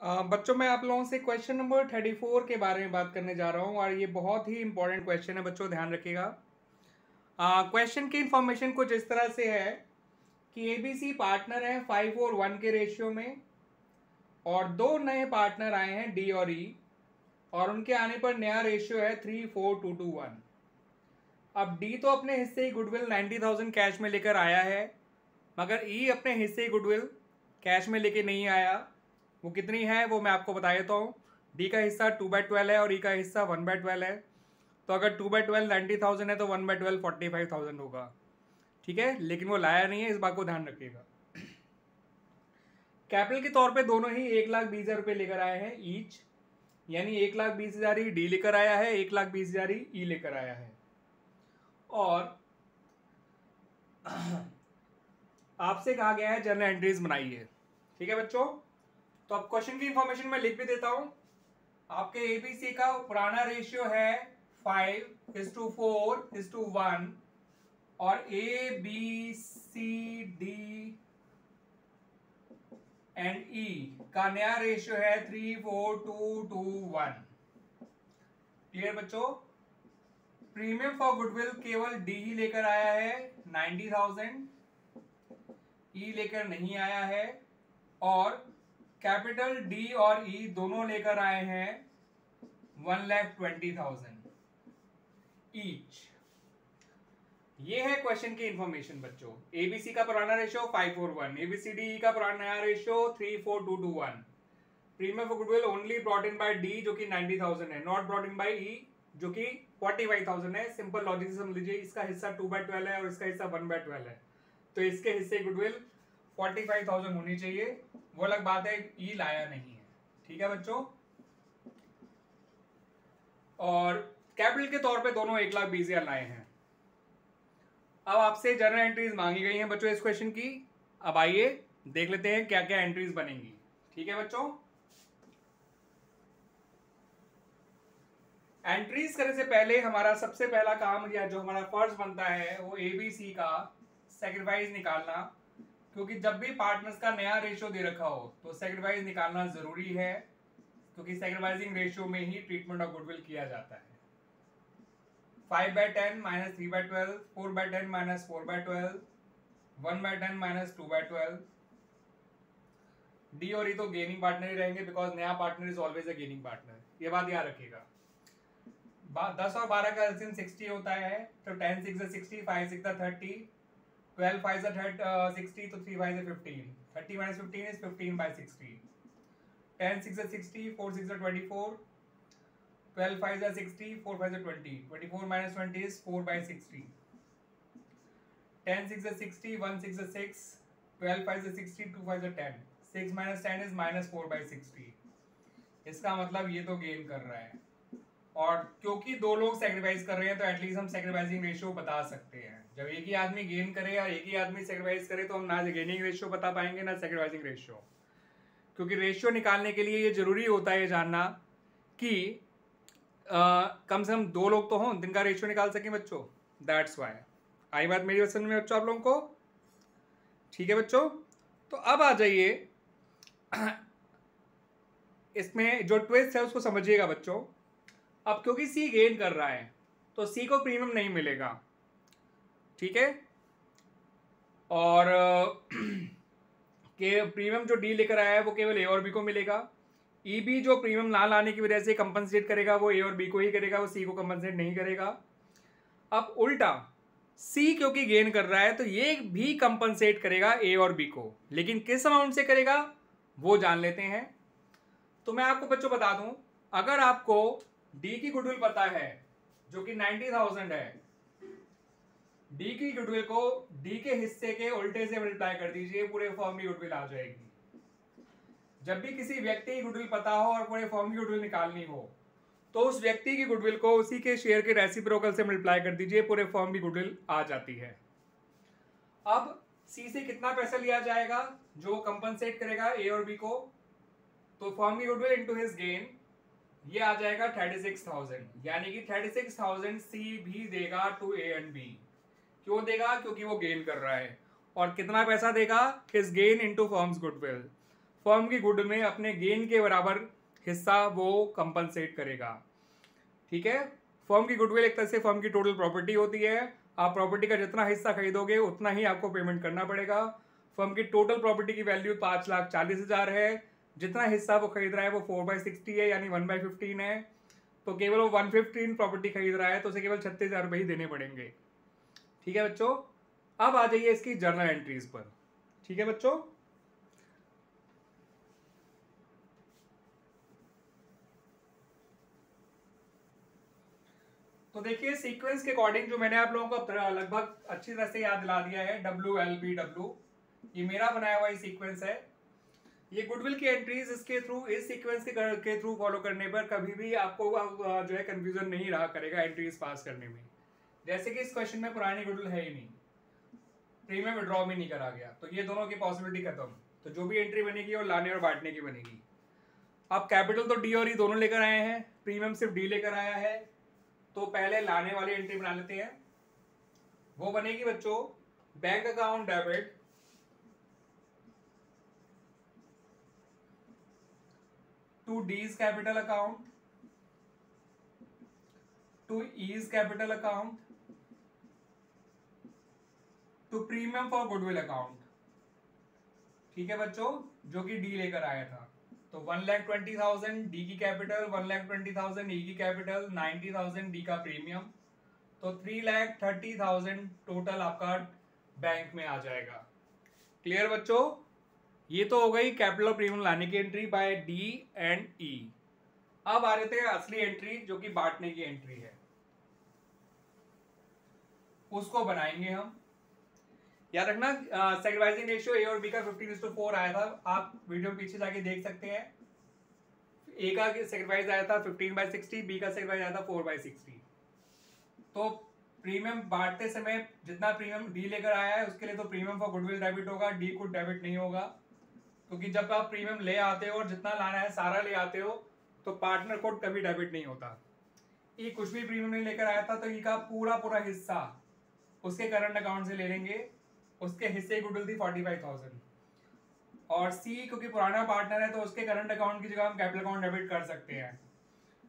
बच्चों मैं आप लोगों से क्वेश्चन नंबर थर्टी फोर के बारे में बात करने जा रहा हूँ और ये बहुत ही इंपॉर्टेंट क्वेश्चन है बच्चों ध्यान रखिएगा। क्वेश्चन की इंफॉर्मेशन कुछ इस तरह से है कि एबीसी पार्टनर है फाइव और वन के रेशियो में और दो नए पार्टनर आए हैं डी और ई e, और उनके आने पर नया रेशियो है three four two two one अब डी तो अपने हिस्से ही गुडविल नाइन्टी थाउज़ेंड कैश में लेकर आया है मगर ई e अपने हिस्से ही गुडविल कैश में लेके नहीं आया। वो कितनी है वो मैं आपको बता देता हूँ। डी का हिस्सा टू बाई ट्वेल्व है और ई e का हिस्सा वन बाई ट्वेल्व है। तो अगर two by twelve ninety thousand है तो one by twelve forty five thousand होगा। ठीक है? लेकिन वो लाया नहीं है, इस बात को ध्यान रखिएगा। कैपिटल के तौर पे दोनों ही एक लाख बीस हज़ार रुपये लेकर आए हैं ईच यानी एक लाख बीस हज़ार ही डी लेकर आया है, एक लाख बीस हज़ार ही ई लेकर आया है। और आपसे कहा गया है जर्नल एंट्रीज बनाइए। ठीक है बच्चों? तो अब क्वेश्चन की इंफॉर्मेशन मैं लिख भी देता हूँ। आपके एबीसी का पुराना रेशियो है five is to four is to one और A B C D and E का नया रेशियो है three four two two one clear बच्चों? प्रीमियम फॉर गुडविल केवल डी ही लेकर आया है नाइन्टी थाउज़ेंड ई लेकर नहीं आया है, और कैपिटल डी और ई e दोनों लेकर आए हैं one lakh twenty thousand each ये है क्वेश्चन की इंफॉर्मेशन बच्चों. एबीसी का पुराना ratio five four one ABCD का पुराना ratio three four two two one premium goodwill only brought in by D जो कि नाइन्टी थाउज़ेंड है. Not brought in by E जो कि फोर्टी फाइव थाउज़ेंड है. सिंपल लॉजिक से समझ लीजिए, इसका हिस्सा टू बाय ट्वेल्व है और इसका हिस्सा वन बाय ट्वेल्व है. तो इसके हिस्से गुडविल फोर्टी फाइव थाउज़ेंड होनी चाहिए. वो अलग बात है ई लाया नहीं है। ठीक है बच्चों? और कैपिटल के तौर पे दोनों एक लाख बीस हज़ार लाए हैं। अब आपसे जर्नल एंट्रीज मांगी गई हैं बच्चों इस क्वेश्चन की। अब आइए देख लेते हैं क्या क्या एंट्रीज बनेंगी। ठीक है बच्चों? एंट्रीज करने से पहले हमारा सबसे पहला काम या जो हमारा फ़र्ज़ बनता है, वो एबीसी का सेक्रीफाइस निकालना। क्योंकि जब भी पार्टनर्स का नया रेशियो दे रखा हो तो सेक्रीफाइस निकालना ज़रूरी है, क्योंकि सेक्रीफाइसिंग रेशियो में ही ट्रीटमेंट ऑफ़ गुडविल किया जाता है। Five by ten minus three by twelve four by ten minus four by twelve one by ten minus two by twelve D और ई तो गेनिंग पार्टनर ही रहेंगे बिकॉज़ नया partner is always a gaining partner ये बात याद रखिएगा। दस और बारह का एल्सियम सिक्सटी होता है तो ten six sixty five six thirty twelve five thirty sixty तो three five fifteen thirty minus fifteen is fifteen by sixty ten six sixty four six twenty four twelve five sixty four five twenty twenty four minus twenty is four by sixty ten six sixty one six six twelve five sixty two five ten six minus ten is minus four by sixty इसका मतलब ये तो gain कर रहा है। और क्योंकि दो लोग सेक्रीफाइस कर रहे हैं तो एटलीस्ट हम सेक्रीफाइसिंग रेशियो बता सकते हैं। जब एक ही आदमी गेन करे या एक ही आदमी सेक्रीफाइस करे तो हम ना गेनिंग रेशियो बता पाएँगे ना सेक्रीफाइसिंग रेशियो क्योंकि रेशियो निकालने के लिए ये ज़रूरी होता है ये जानना कि आ, कम से कम दो लोग तो हों जिनका रेशियो निकाल सकें बच्चों। दैट्स वाई आई बात मेरी पसंद में बच्चों आप लोगों को? ठीक है बच्चों? तो अब आ जाइए। इसमें जो ट्विस्ट है उसको समझिएगा बच्चों। अब क्योंकि सी गेन कर रहा है तो सी को प्रीमियम नहीं मिलेगा। ठीक है? और, के प्रीमियम जो डी लेकर आया है, वो केवल ए और बी को मिलेगा। ई e बी जो प्रीमियम ना लाने की वजह से कंपनसेट करेगा, वो ए और बी को ही करेगा, वो सी को कंपनसेट नहीं करेगा। अब उल्टा सी क्योंकि गेन कर रहा है तो ये भी कंपनसेट करेगा ए और बी को। लेकिन किस अमाउंट से करेगा, वो जान लेते हैं। तो मैं आपको बच्चों बता दूँ, अगर आपको डी की गुडविल पता है, जो कि नाइन्टी थाउज़ेंड है डी की गुडविल को डी के हिस्से के उल्टे से मल्टीप्लाई कर दीजिए, पूरे फॉर्म की गुडविल आ जाएगी। जब भी किसी व्यक्ति की गुडविल पता हो और पूरे फॉर्म की गुडविल निकालनी हो तो उस व्यक्ति की गुडविल को उसी के शेयर के रेसिप्रोकल से मल्टीप्लाई कर दीजिए, पूरे फॉर्म की गुडविल आ जाती है। अब सी से कितना पैसा लिया जाएगा, जो कंपनसेट करेगा ए और बी को तो फॉर्म की गुडविल इनटू हिज गेन ये आ जाएगा थर्टी सिक्स थाउज़ेंड। यानी कि थर्टी सिक्स थाउज़ेंड सी भी देगा टू ए एंड बी क्यों देगा? क्योंकि वो गेन कर रहा है। और कितना पैसा देगा? His gain into firm's goodwill firm की गुड में अपने गेन के बराबर हिस्सा वो कंपनसेट करेगा। ठीक है? फर्म की गुडविल एक तरह से फर्म की टोटल प्रॉपर्टी होती है। आप प्रॉपर्टी का जितना हिस्सा खरीदोगे, उतना ही आपको पेमेंट करना पड़ेगा। फर्म की टोटल प्रॉपर्टी की वैल्यू पाँच लाख चालीस हज़ार है। जितना हिस्सा वो खरीद रहा है, वो फोर बाई सिक्सटी है, यानी वन बाई फिफ्टीन है। तो केवल वो वन फिफ्टीन प्रॉपर्टी खरीद रहा है तो उसे केवल छत्तीस हज़ार रुपये ही देने पड़ेंगे। ठीक है बच्चों? अब आ जाइए इसकी जर्नल एंट्रीज पर। ठीक है बच्चों? तो देखिए सीक्वेंस के अकॉर्डिंग जो मैंने आप लोगों को लगभग अच्छी तरह से याद दिला दिया है डब्ल्यू एल बी डब्ल्यू ये मेरा बनाया हुआ सीक्वेंस है। ये गुडविल की एंट्रीज इसके थ्रू इस सीक्वेंस के, के थ्रू फॉलो करने पर कभी भी आपको जो है कंफ्यूजन नहीं रहा करेगा एंट्रीज पास करने में। जैसे कि इस क्वेश्चन में पुरानी गुडविल है ही नहीं। प्रीमियम विड्रॉ भी नहीं करा गया। तो ये दोनों की पॉसिबिलिटी खत्म। तो जो भी एंट्री बनेगी वो लाने और बांटने की बनेगी। अब कैपिटल तो डी और ई दोनों लेकर आए हैं। प्रीमियम सिर्फ़ डी लेकर आया है। तो पहले लाने वाली एंट्री बना लेते हैं। वो बनेगी बच्चों bank account debit to D's capital account to E's capital account to premium for goodwill account ठीक है बच्चों, जो कि डी लेकर आया था। तो one lakh twenty thousand D की capital one lakh twenty thousand E की कैपिटल नाइन्टी थाउज़ेंड डी का प्रीमियम तो three lakh thirty thousand total आपका बैंक में आ जाएगा। क्लियर बच्चों? ये तो हो गई कैपिटल प्रीमियम लाने की entry by D and E अब आ रहे थे असली एंट्री जो कि बांटने की एंट्री है। उसको बनाएँगे हम। याद रखना सेक्रीफाइसिंग रेशियो ए और बी का फिफ्टीन टू फोर आया था। आप वीडियो पीछे जाके देख सकते हैं। ए का सेक्रीफाइस आया था फिफ्टीन बाई सिक्सटी बी का सेक्रीफाइस आया था फोर बाई सिक्सटी तो प्रीमियम बांटते समय जितना प्रीमियम डी लेकर आया है, उसके लिए तो प्रीमियम फॉर गुडविल डेबिट होगा डी कुड डेबिट नहीं होगा। क्योंकि जब आप प्रीमियम ले आते हो और जितना लाना है, सारा ले आते हो तो पार्टनर कोड कभी डेबिट नहीं होता। ये कुछ भी प्रीमियम नहीं लेकर आया था तो ये का पूरा पूरा हिस्सा उसके करंट अकाउंट से ले लेंगे। उसके हिस्से की गुडविल थी फोर्टी फाइव थाउज़ेंड और सी क्योंकि पुराना पार्टनर है तो उसके करंट अकाउंट की जगह हम कैपिटल अकाउंट डेबिट कर सकते हैं।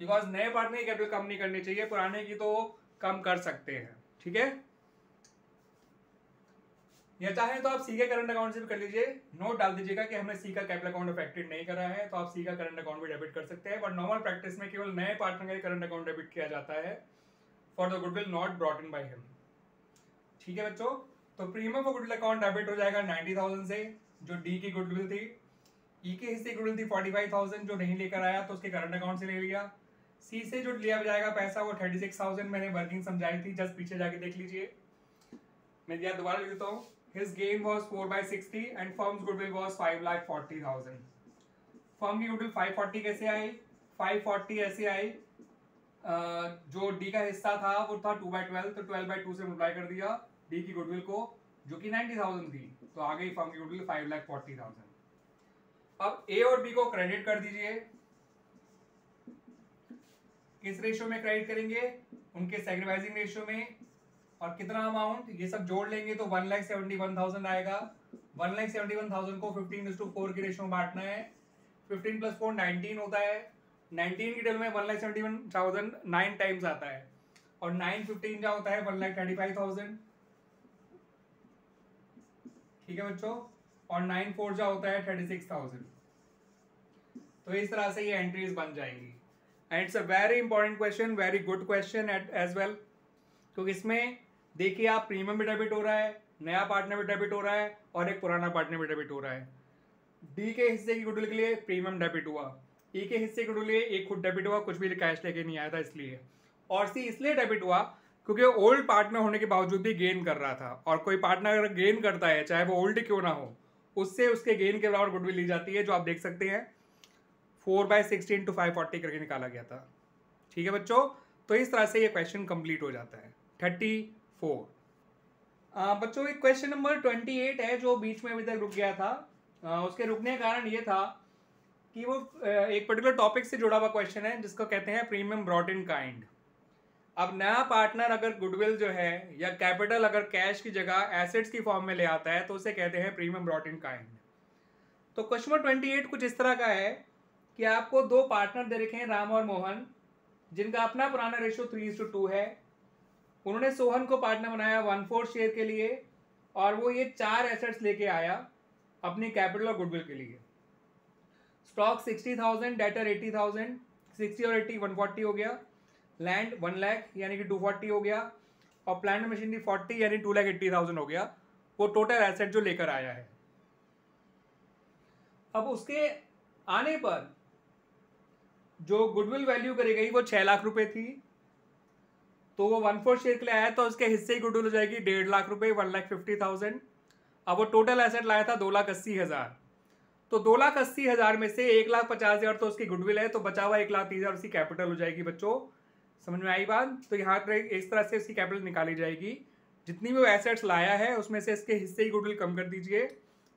बिकॉज़ नए पार्टनर की कैपिटल कम नहीं करनी चाहिए, पुराने की तो कम कर सकते हैं। ठीक है? या चाहे तो आप सी के करंट अकाउंट से भी कर लीजिए। नोट डाल दीजिएगा कि हमने सी का कैपिटल अकाउंट अफेक्टेड नहीं करा है तो आप सी का करंट अकाउंट भी डेबिट कर सकते हैं। बट नॉर्मल प्रैक्टिस में केवल नए पार्टनर का करंट अकाउंट डेबिट किया जाता है for the goodwill not brought in by him ठीक है बच्चों? तो premium for goodwill account debit हो जाएगा नाइनटी थाउज़ेंड से, जो डी की गुडविल थी। ई e के हिस्से की गुडविल थी फोर्टी फाइव थाउज़ेंड जो नहीं लेकर आया तो उसके करंट अकाउंट से ले लिया। सी से जो लिया जाएगा पैसा, वो थर्टी सिक्स थाउज़ेंड मैंने वर्किंग समझाई थी जस्ट पीछे जाके देख लीजिए। मैं दिया दोबारा लिख देता हूँ। His gain was four by sixty and firm's goodwill was five lakh forty thousand firm की गुडविल फाइव फोर्टी कैसे आई? फाइव फोर्टी ऐसे आई। जो डी का हिस्सा था, वो था टू बाई ट्वेल्व तो ट्वेल्व बाई टू से मल्टीप्लाई कर दिया। डी की गुडविल को, जो कि नाइन्टी थाउज़ेंड थी तो आ गई फर्म की goodwill five lakh forty thousand अब ए और बी को क्रेडिट कर दीजिए। किस रेशियो में क्रेडिट करेंगे? उनके सेक्रीफाइसिंग रेशियो में। और कितना अमाउंट ये सब जोड़ लेंगे तो one lakh seventy one thousand आएगा। One lakh seventy one thousand को फिफ्टीन टू फोर की रेशियो में बांटना है। फिफ्टीन प्लस फोर नाइनटीन होता है। नाइनटीन की टेबल में one lakh seventy one thousand nine times आता है। और नाइन फिफ्टीन क्या होता है one lakh thirty five thousand ठीक है बच्चों? और नाइन फोर जा होता है थर्टी सिक्स थाउज़ेंड तो इस तरह से ये एंट्रीज बन जाएँगी। And it's a very important question very good question at as well क्योंकि इसमें देखिए आप प्रीमियम भी डेबिट हो रहा है, नया पार्टनर भी डेबिट हो रहा है, और एक पुराना पार्टनर भी डेबिट हो रहा है। डी के हिस्से की गुडविल के लिए प्रीमियम डेबिट हुआ। ई e के हिस्से की गुडविल एक खुद डेबिट हुआ, कुछ भी कैश लेके नहीं आया था इसलिए। और सी इसलिए डेबिट हुआ क्योंकि ओल्ड पार्टनर होने के बावजूद भी गेन कर रहा था। और कोई पार्टनर अगर गेन करता है चाहे वो ओल्ड क्यों ना हो उससे उसके गेन के बराबर गुडविल ली जाती है जो आप देख सकते हैं। Four by sixteen two five forty करके निकाला गया था। ठीक है बच्चों? तो इस तरह से ये क्वेश्चन कंप्लीट हो जाता है। थर्टी फोर बच्चों एक क्वेश्चन नंबर ट्वेंटी एट है जो बीच में अभी तक रुक गया था। आ, उसके रुकने का कारण ये था कि वो एक पर्टिकुलर टॉपिक से जुड़ा हुआ क्वेश्चन है जिसको कहते हैं प्रीमियम ब्रॉड इन काइंड अब नया पार्टनर अगर गुडविल जो है, या कैपिटल अगर कैश की जगह एसेट्स की फॉर्म में ले आता है तो उसे कहते हैं प्रीमियम ब्रॉट इन काइंड तो क्वेश्चन ट्वेंटी एट कुछ इस तरह का है कि आपको दो पार्टनर दे रखे हैं, राम और मोहन, जिनका अपना पुराना रेशियो थ्री टू टू है। उन्होंने सोहन को पार्टनर बनाया वन फोर्थ शेयर के लिए, और वो ये चार एसेट्स लेके आया अपनी कैपिटल और गुडविल के लिए। Stock sixty thousand debtor eighty thousand sixty और एट्टी वन फोर्टी हो गया। लैंड वन लैख यानी कि टू फोर्टी हो गया। और प्लांट मशीनरी फोर्टी यानी टू लैख एट्टी थाउज़ेंड हो गया। वो टोटल एसेट जो लेकर आया है। अब उसके आने पर जो गुडविल वैल्यू करी गई, वो छह लाख रुपए थी। तो वो वन फोर शेयर के लिए आया तो उसके हिस्से की गुडविल हो जाएगी डेढ़ लाख रुपए वन लाख फिफ्टी थाउज़ेंड अब वो टोटल एसेट लाया था दो लाख अस्सी हज़ार। तो दो लाख अस्सी हज़ार में से एक लाख पचास हज़ार तो उसकी गुडविल है तो बचा हुआ एक लाख तीस हज़ार उसकी कैपिटल हो जाएगी बच्चों। समझ में आई बात? तो यहाँ पर इस तरह से इसकी कैपिटल निकाली जाएगी। जितनी भी वो एसेट्स लाया है, उसमें से इसके हिस्से की गुडविल कम कर दीजिए।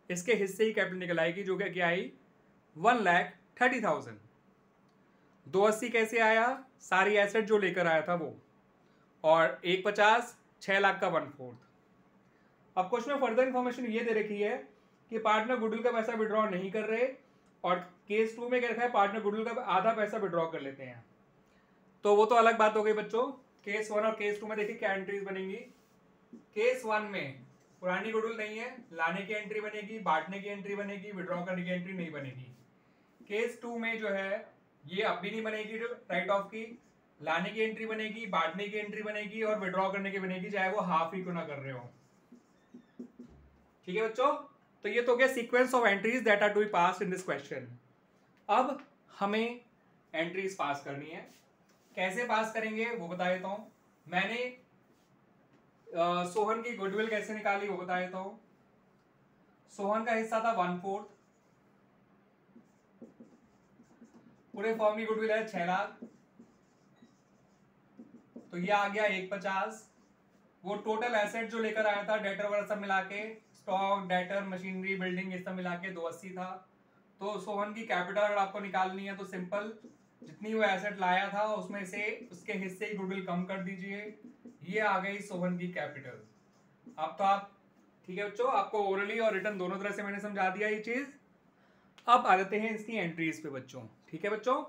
इसके हिस्से की कैपिटल निकल आएगी, जो क्या क्या आई वन लैख थर्टी थाउज़ेंड। दो अस्सी कैसे आया? सारी एसेट जो लेकर आया था वो। और एक पचास छः लाख का वन फोर्थ अब क्वेश्चन में फर्दर इन्फॉर्मेशन ये दे रखी है कि पार्टनर गुडविल का पैसा विड्रॉ नहीं कर रहे और केस टू में क्या रखा है? पार्टनर गुडविल का आधा पैसा विड्रॉ कर लेते हैं। तो वो तो अलग बात हो गई बच्चों। केस वन और केस टू में देखिए क्या एंट्रीज बनेंगी। केस वन में पुरानी गुडविल नहीं है, लाने की एंट्री बनेगी, बांटने की एंट्री बनेगी विड्रॉ करने की एंट्री नहीं बनेगी। केस टू में जो है, ये अब भी नहीं बनेगी राइट ऑफ़ की। लाने की एंट्री बनेगी, बांटने की एंट्री बनेगी और विड्रॉ करने की बनेगी, चाहे वो हाफ़ ही क्यों ना कर रहे हो। ठीक है बच्चों? तो ये तो क्या sequence of entries that are to be pass in this question अब हमें एंट्रीज पास करनी है। कैसे पास करेंगे वो बता देता हूँ। मैंने आ, सोहन की गुडविल कैसे निकाली वो बता देता हूँ। सोहन का हिस्सा था वन फोर्थ पूरे फॉर्म की गुडविल है छह लाख। तो ये आ गया एक पचास। वो टोटल एसेट जो लेकर आया था डेटर वगैरह सब मिला के स्टॉक डेटर मशीनरी बिल्डिंग ये सब मिला के दो अस्सी था। तो सोहन की कैपिटल अगर आपको निकालनी है तो सिंपल जितनी वो एसेट लाया था, उसमें से उसके हिस्से ही गुडविल कम कर दीजिए। ये आ गई सोहन की कैपिटल अब तो आप, ठीक है बच्चों, आपको ओरली और रिटर्न दोनों तरह से मैंने समझा दिया ये चीज़। अब आ जाते हैं इसकी एंट्रीज पे बच्चों। ठीक है बच्चों?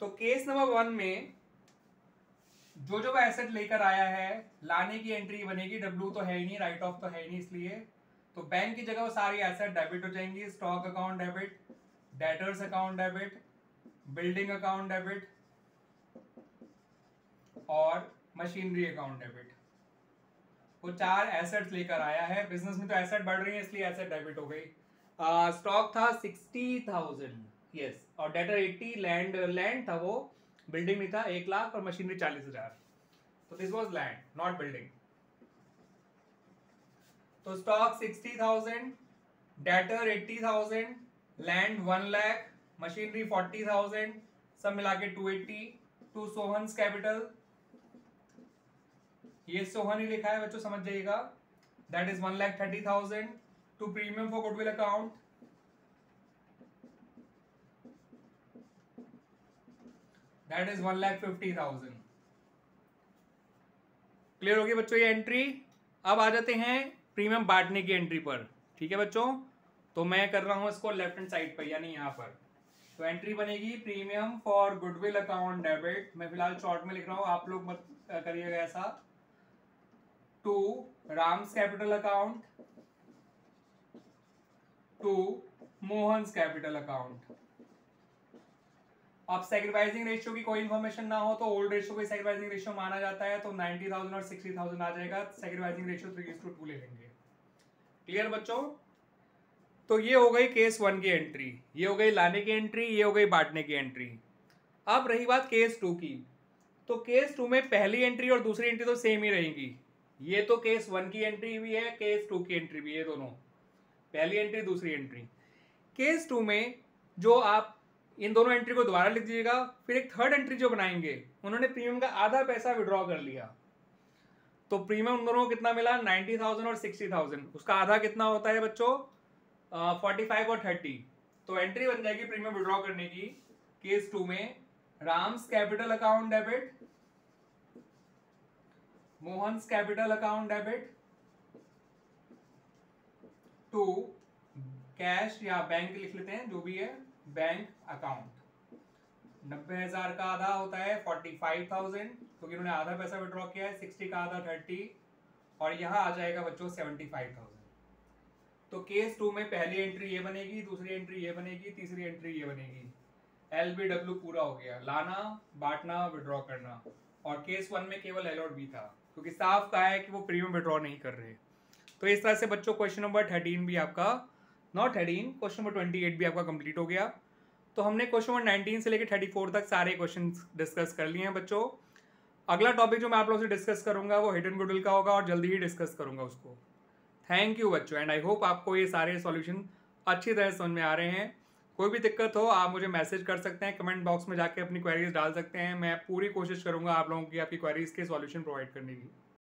तो केस नंबर वन में जो जो एसेट लेकर आया है, लाने की एंट्री बनेगी डब्ल्यू तो है ही नहीं राइट ऑफ़ तो है ही नहीं इसलिए। तो बैंक की जगह वो सारी एसेट डेबिट हो जाएँगी stock account debit debtors account debit building account debit और मशीनरी अकाउंट डेबिट वो चार एसेट्स लेकर आया है। बिज़नेस में तो एसेट बढ़ रही है इसलिए एसेट डेबिट हो गई। स्टॉक uh, था सिक्सटी थाउज़ेंड यस और डेटर एट्टी लैंड लैंड था वो बिल्डिंग नहीं था एक लाख और मशीनरी चालीस हज़ार. तो this was land not building तो stock sixty thousand debtor eighty thousand land one lakh machinery forty thousand सब मिला के two eighty to Sohan capital ये सोहन ही लिखा है, बच्चों समझ जाइएगा। That is one lakh thirty thousand to premium for goodwill account that is one lakh fifty thousand clear होगी बच्चों ये एंट्री अब आ जाते हैं प्रीमियम बांटने की एंट्री पर। ठीक है बच्चों? तो मैं कर रहा हूँ इसको लेफ़्ट हैंड साइड पर, यानी यहाँ पर। तो एंट्री बनेगी premium for goodwill account debit मैं फ़िलहाल शॉर्ट में लिख रहा हूँ, आप लोग मत करिएगा ऐसा। To, Ram's capital account to Mohan capital account अब सेक्रीफाइसिंग रेशियो की कोई इन्फॉर्मेशन ना हो तो ओल्ड रेशियो को सेक्रीफाइसिंग रेशियो माना जाता है तो 90,000 और 60,000 आ जाएगा sacrificing ratio three to two ले लेंगे। क्लियर बच्चों? तो ये हो गई केस वन की एंट्री ये हो गई लाने की एंट्री ये हो गई बांटने की एंट्री अब रही बात केस टू की तो केस टू में पहली एंट्री और दूसरी एंट्री तो सेम ही रहेगी। ये तो केस वन की एंट्री भी है केस टू की एंट्री भी है दोनों। पहली एंट्री दूसरी एंट्री केस टू में जो आप इन दोनों एंट्री को दोबारा लिख दीजिएगा। फिर एक थर्ड एंट्री जो बनाएँगे, उन्होंने प्रीमियम का आधा पैसा विड्रॉ कर लिया। तो प्रीमियम उन दोनों को कितना मिला? नाइन्टी थाउज़ेंड और सिक्सटी थाउज़ेंड। उसका आधा कितना होता है बच्चों? फोर्टी फाइव और थर्टी। तो एंट्री बन जाएगी प्रीमियम विड्रॉ करने की केस टू में। Ram's capital account debit. Mohan capital account debit. To, cash या बैंक लिख लेते हैं, जो भी है। बैंक अकाउंट नब्बे हज़ार का आधा होता है फोर्टी फाइव थाउज़ेंड क्योंकि उन्होंने आधा पैसा विड्रॉ किया है सिक्सटी का आधा थर्टी और यहाँ आ जाएगा बच्चों सेवेंटी फाइव थाउज़ेंड तो केस टू में पहली एंट्री ये बनेगी, दूसरी एंट्री ये बनेगी, तीसरी एंट्री ये बनेगी. एल बी डब्ल्यू पूरा हो गया. लाना, बांटना विड्रॉ करना. और केस वन में केवल एल और बी था, क्योंकि साफ़ कहा है कि वो प्रीमियम विड्रॉ नहीं कर रहे. तो इस तरह से बच्चों क्वेश्चन नंबर थर्टीन भी आपका not thirteen question number twenty eight भी आपका कंप्लीट हो गया। तो हमने क्वेश्चन नंबर नाइनटीन से लेकर थर्टी फोर तक सारे क्वेश्चन डिस्कस कर लिए हैं बच्चों। अगला टॉपिक जो मैं आप लोगों से डिस्कस करूँगा, वो हिडन गुडल का होगा और जल्दी ही डिस्कस करूँगा उसको। थैंक यू बच्चों एंड आई होप आपको ये सारे सॉल्यूशन अच्छी तरह समझ में आ रहे हैं। कोई भी दिक्कत हो, आप मुझे मैसेज कर सकते हैं कमेंट बॉक्स में जाके अपनी क्वेरीज डाल सकते हैं। मैं पूरी कोशिश करूँगा आप लोगों की, आपकी क्वेरीज के सॉल्यूशन प्रोवाइड करने की।